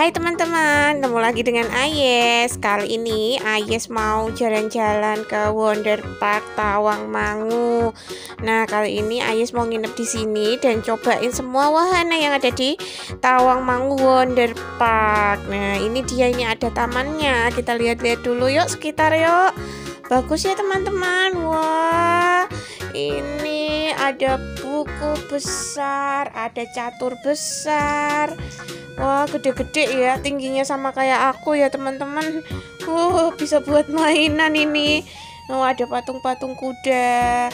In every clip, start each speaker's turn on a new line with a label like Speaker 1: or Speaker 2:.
Speaker 1: Hai teman-teman, ketemu lagi dengan Ayes. Kali ini Ayes mau jalan-jalan ke Wonder Park Tawang Mangu. Nah, kali ini Ayes mau nginep di sini dan cobain semua wahana yang ada di Tawang Mangu Wonder Park. Nah, ini dia ini ada tamannya. Kita lihat-lihat dulu yuk sekitar yuk. Bagus ya teman-teman. Wah, ini ada buku besar, ada catur besar. Wah gede-gede ya tingginya sama kayak aku ya teman-teman. Uh, bisa buat mainan ini. Oh, ada patung-patung kuda.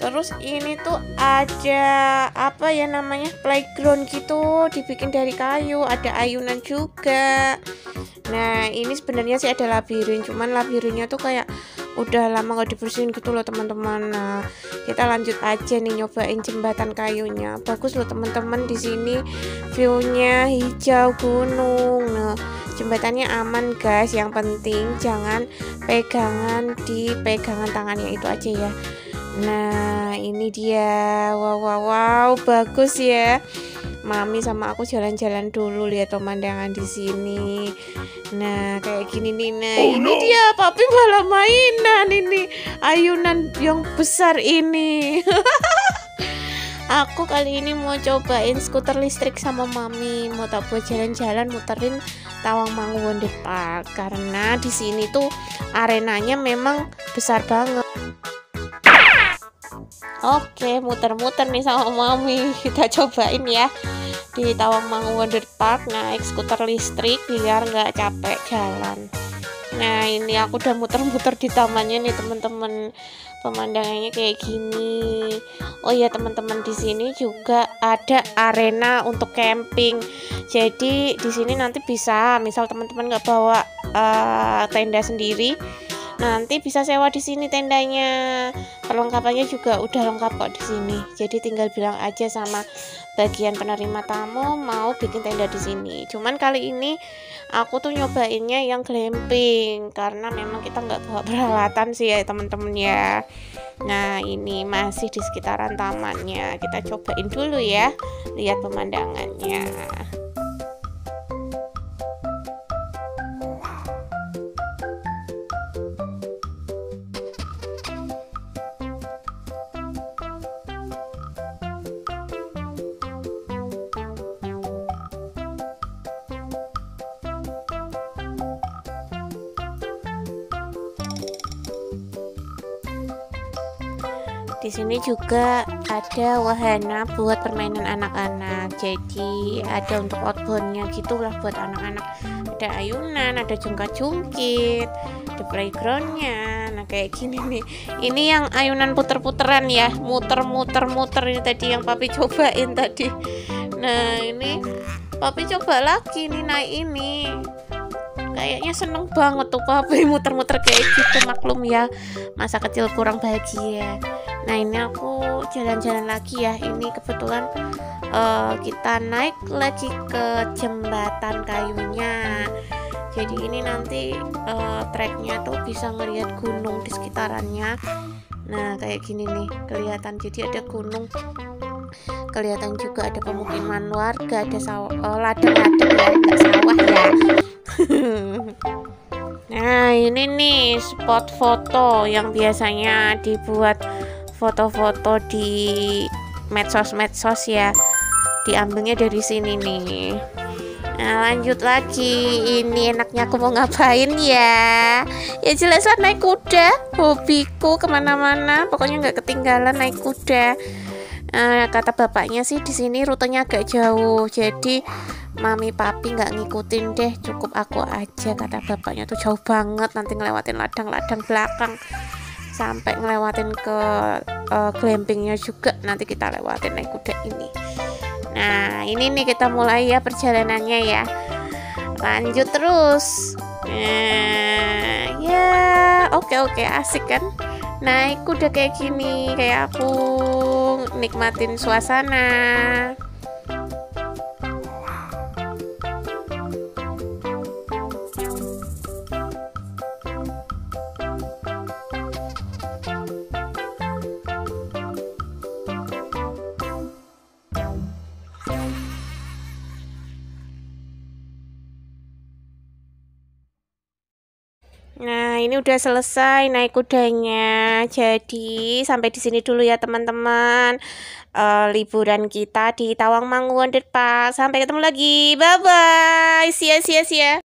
Speaker 1: Terus ini tuh ada apa ya namanya playground gitu dibikin dari kayu ada ayunan juga. Nah ini sebenarnya sih ada labirin cuman labirinnya tuh kayak udah lama gak dibersihin gitu loh teman-teman. Nah kita lanjut aja nih nyobain jembatan kayunya. Bagus loh teman-teman di sini viewnya hijau gunung. Nah jembatannya aman guys. Yang penting jangan pegangan di pegangan tangannya itu aja ya. Nah ini dia. Wow wow wow. Bagus ya mami sama aku jalan-jalan dulu lihat pemandangan di sini. Nah kayak gini nih nah oh, ini no. dia papi malah mainan ini. Ayunan yang besar ini. Aku kali ini mau cobain skuter listrik sama mami. Mau tak buat jalan-jalan muterin Tawang Mangu Wonder Park karena di sini tuh arenanya memang besar banget Oke, muter-muter nih sama mami. Kita cobain ya di Tawangmangu Wonder Park naik skuter listrik biar nggak capek jalan. Nah, ini aku udah muter-muter di tamannya nih, teman-teman. Pemandangannya kayak gini. Oh ya, teman-teman, di sini juga ada arena untuk camping. Jadi, di sini nanti bisa misal teman-teman nggak bawa uh, tenda sendiri, nanti bisa sewa di sini tendanya. Perlengkapannya juga udah lengkap kok di sini. Jadi tinggal bilang aja sama bagian penerima tamu mau bikin tenda di sini. Cuman kali ini aku tuh nyobainnya yang glamping karena memang kita nggak bawa peralatan sih ya teman-teman ya. Nah ini masih di sekitaran tamannya. Kita cobain dulu ya lihat pemandangannya di sini juga ada wahana buat permainan anak-anak. Jadi ada untuk outboundnya gitulah buat anak-anak. Ada ayunan ada jungkat-jungkit ada playgroundnya. Nah kayak gini nih. Ini yang ayunan puter-puteran ya. Muter-muter-muter ini tadi yang papi cobain tadi. Nah ini papi coba lagi nih naik ini. Kayaknya seneng banget tuh papi muter-muter kayak gitu maklum ya. Masa kecil kurang bahagia nah ini aku jalan-jalan lagi ya. Ini kebetulan uh, kita naik lagi ke jembatan kayunya. Jadi ini nanti uh, treknya tuh bisa ngelihat gunung di sekitarannya. Nah kayak gini nih kelihatan. Jadi ada gunung kelihatan juga ada pemukiman warga ada sawah uh, ladang-ladang ya enggak sawah ya. Nah ini nih spot foto yang biasanya dibuat foto-foto di medsos-medsos ya. Diambilnya dari sini nih. Nah lanjut lagi. Ini enaknya aku mau ngapain ya? Ya jelas naik kuda. Hobiku ke mana-mana. Pokoknya nggak ketinggalan naik kuda. Nah, Kata bapaknya sih di sini rutenya agak jauh. Jadi mami papi nggak ngikutin deh. Cukup aku aja Kata bapaknya tuh jauh banget. Nanti ngelewatin ladang-ladang belakang sampai ngelewatin ke uh, glampingnya juga. Nanti kita lewatin naik kuda ini. Nah ini nih kita mulai ya perjalanannya ya. Lanjut terus. Nah ya oke oke asik kan? Naik kuda kayak gini kayak aku nikmatin suasana ini udah selesai naik kudanya. Jadi, sampai di sini dulu ya, teman-teman. Uh, liburan kita di Tawangmangu Wonder Park. Sampai ketemu lagi. Bye bye. See ya, see ya, ya.